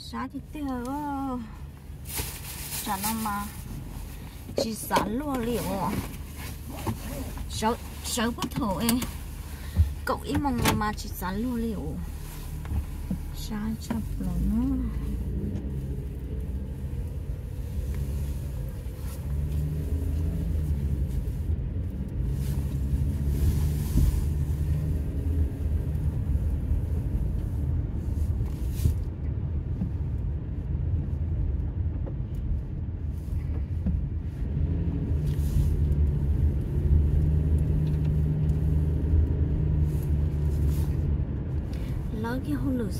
啥 thì tiêu chả nó mà. Chỉ sản luôn liệu sợ sợ bất thổ ấy cậu ý mong mà chỉ sản luôn liệu sao chập là nó lỡ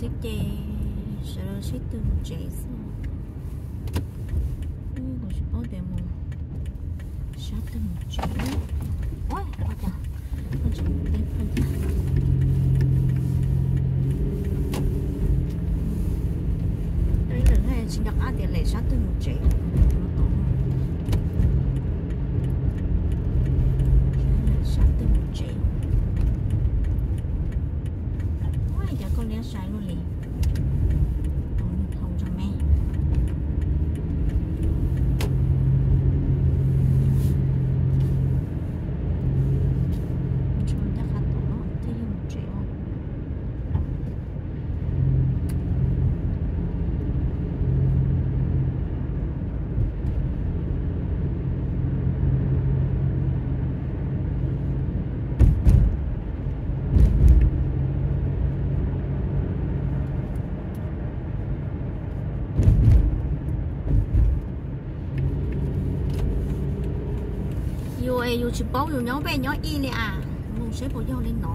sẽ hôn chè từ một xong ui có chỉ có để một sát từ một chè ôi ôi chà. Con chỉ một tiếp thôi đây là hai chỉ đặt ăn để lấy sẽ từ một chè 又去包邮，两百两一两，弄谁不要的呢？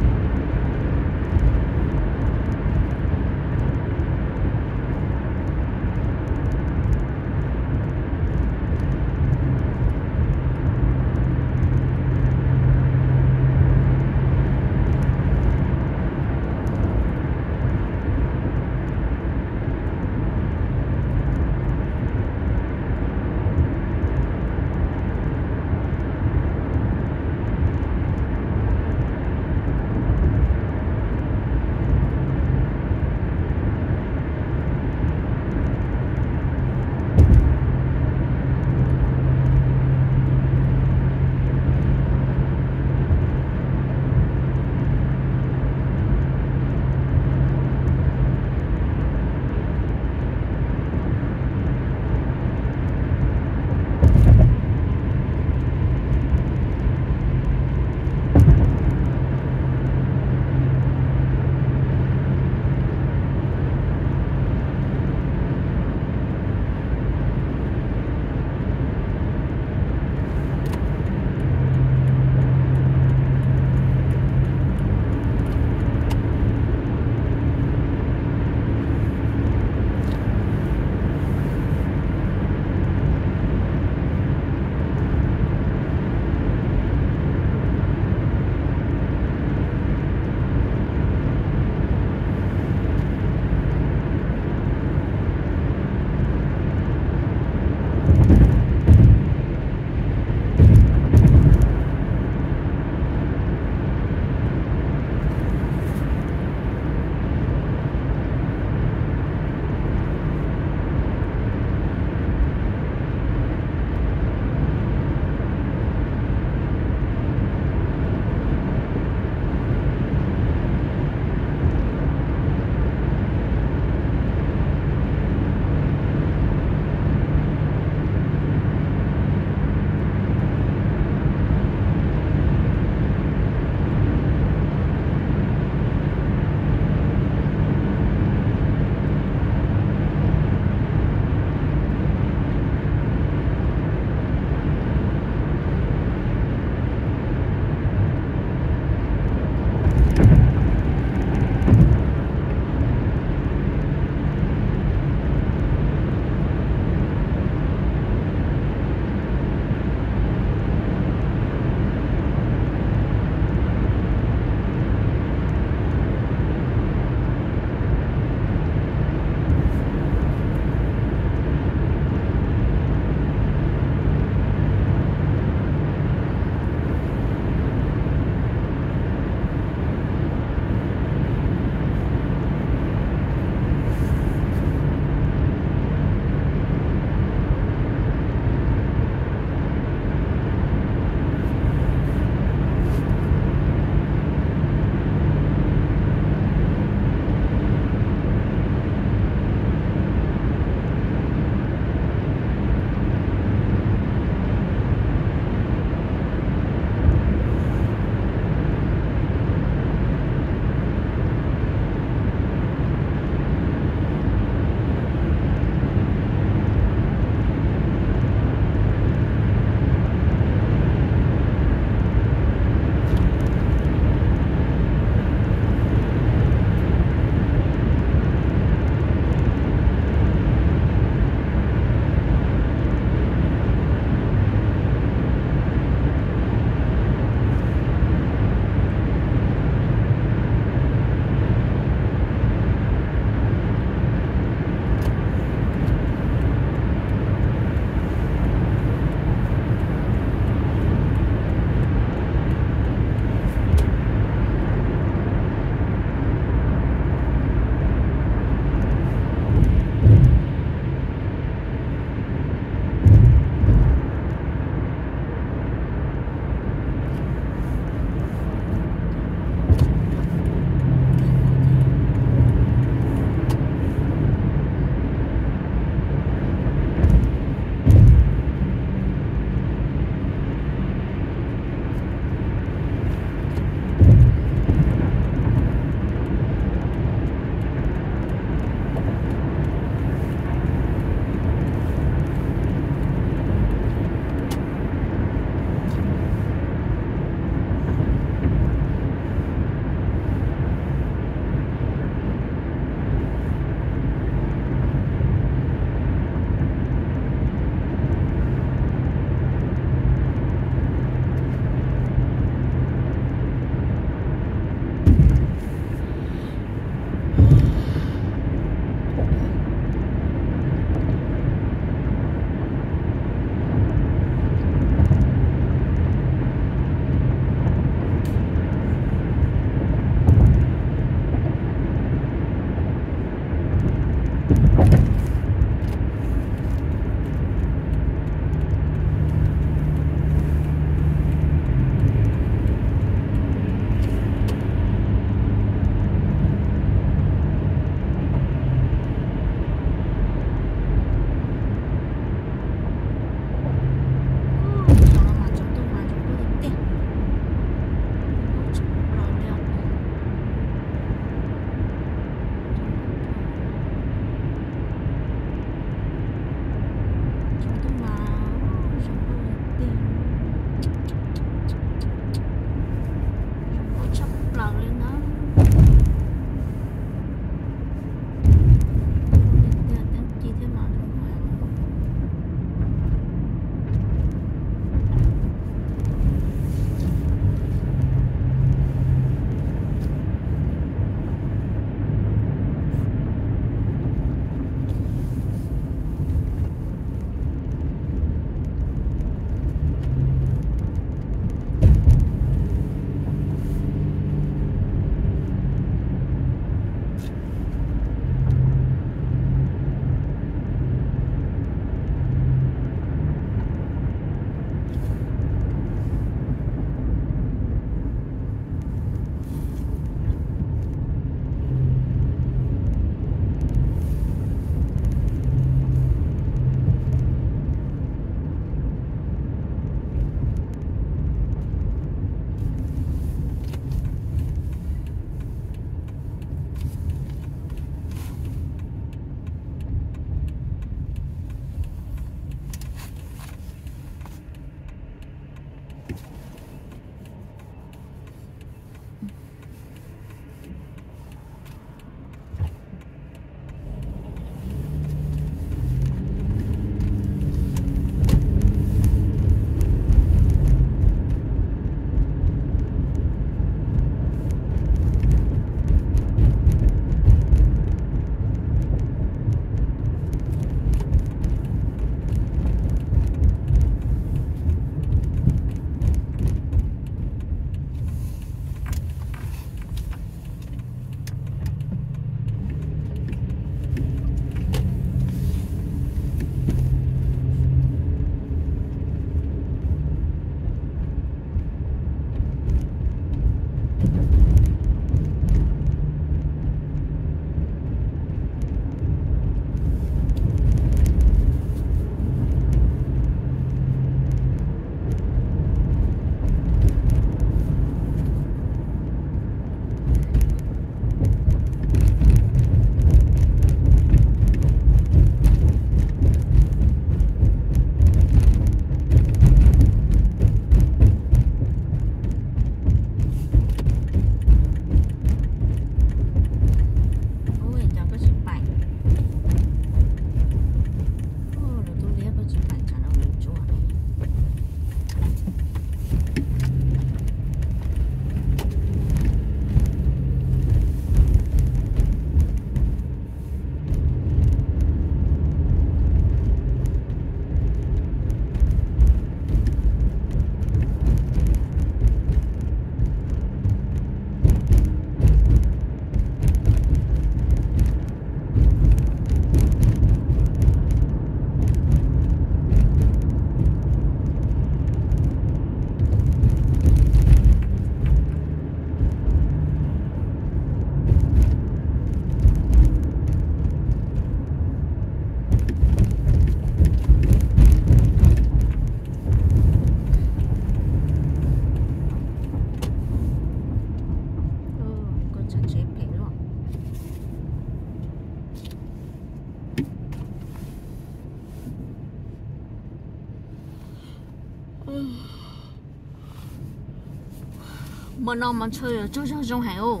mà nó mà chơi ở chỗ chỗ trong hàng ô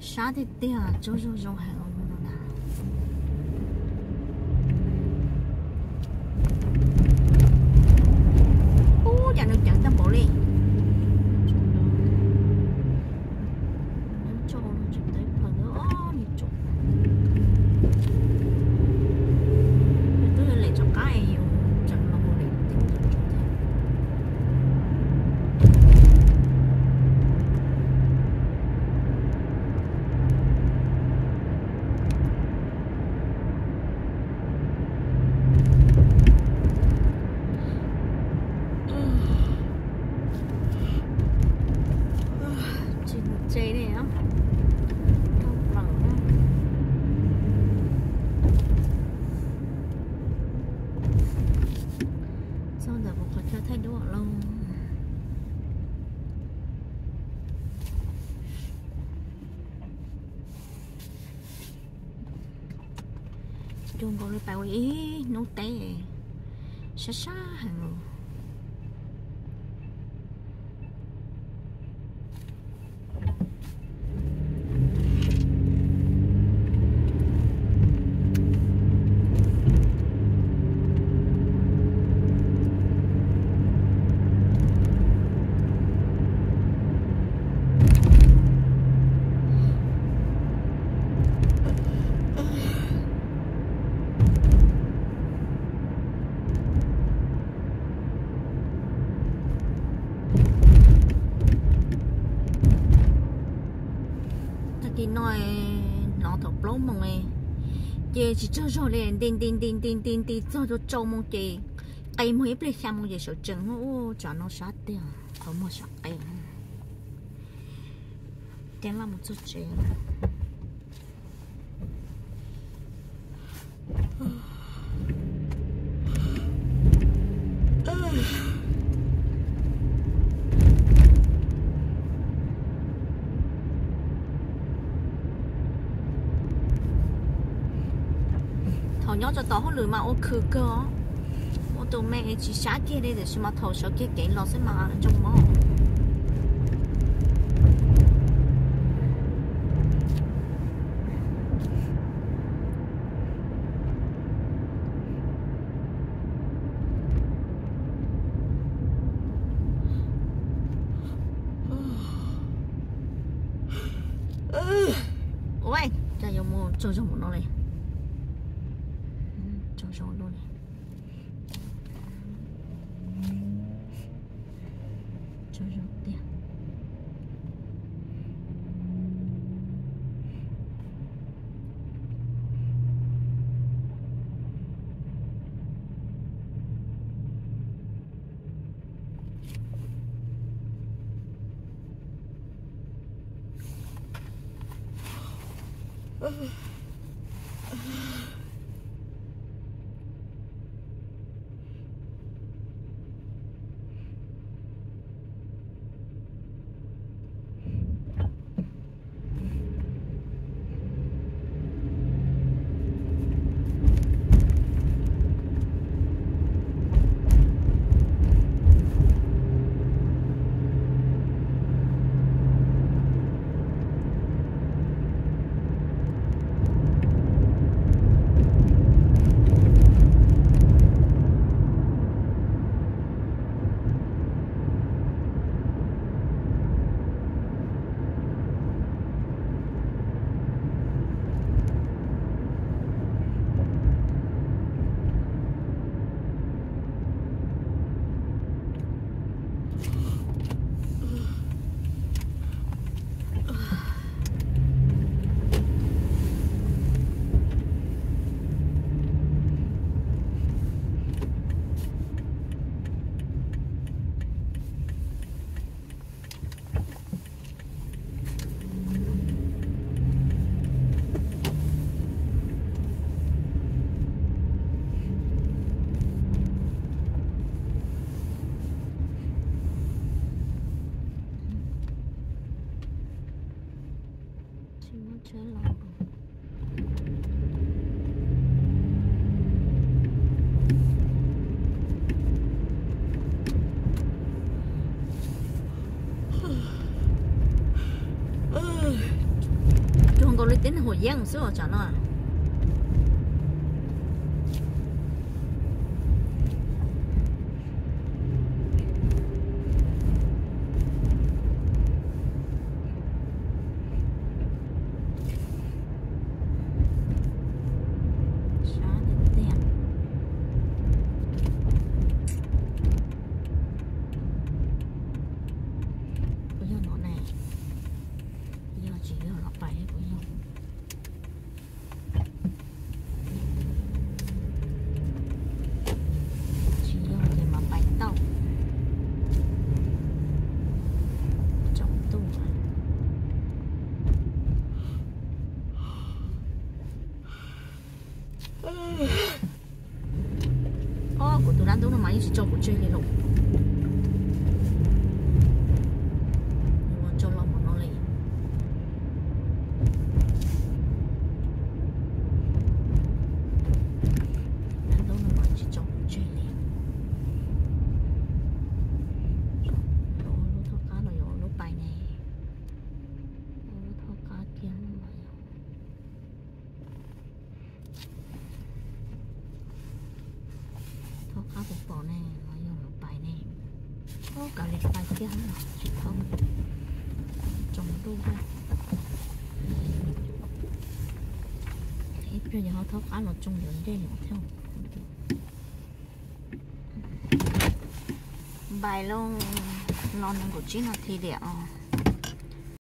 sao thì tiền chỗ chỗ trong hàng 是沙痕。Nói nó thật lâu mong ấy chị chỉ cho cho liền, tin tin tin tin tin tin, cho cho cho mong chị cái mới bị xem mong gì sợ chừng ô, cho nó sát tiền à. có một sát tiền tiền là một chút chuyện. Thằng nhóc cho tao họ lười mà ô khử cơ ô tụi mẹ chỉ sát kia đây để xem mà thầu sợ kia kỹ lo sẽ mà trong mỏ ôi cha dùng một cho dùng một nó này cho cho luôn này cho cho có lấy tính hồi giang xíu chả nó à Xóa đến tiền Bây giờ nó này Bây giờ chỉ là lọc bài của nhau Chỉ là để mà bài tàu Trong tủ à Ô, của tụi đang đúng là máy chỉ cho của chơi lên lục Nhưng mà cho lòng mà nó lên Đang đúng là máy chỉ cho của chơi lên Lỗ lỗ thô cá rồi lỗ bài này Lỗ thô cá kia mà thô cá bột bò này nó dùng lỗ bài này Ô, cả liệt bài kia hả? Chỉ không Trồng đu ra Ít bây giờ họ 좀 cá là trồng bài luôn non của chị là thì để.